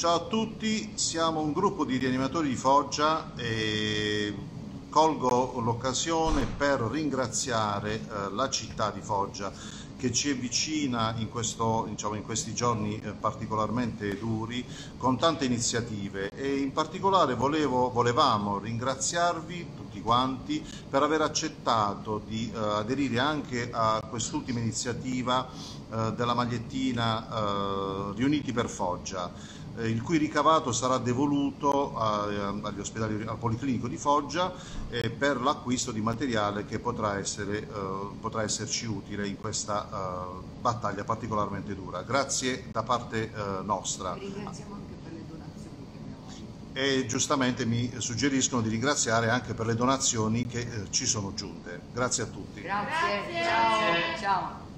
Ciao a tutti, siamo un gruppo di rianimatori di Foggia e colgo l'occasione per ringraziare eh, la città di Foggia che ci avvicina in, questo, diciamo, in questi giorni eh, particolarmente duri con tante iniziative. E in particolare volevo, volevamo ringraziarvi tutti quanti per aver accettato di eh, aderire anche a quest'ultima iniziativa eh, della magliettina eh, Riuniti per Foggia il cui ricavato sarà devoluto agli ospedali, al Policlinico di Foggia per l'acquisto di materiale che potrà, essere, potrà esserci utile in questa battaglia particolarmente dura. Grazie da parte nostra. Ringraziamo anche per le donazioni E giustamente mi suggeriscono di ringraziare anche per le donazioni che ci sono giunte. Grazie a tutti. Grazie, Grazie. ciao. ciao.